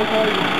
I'll call you.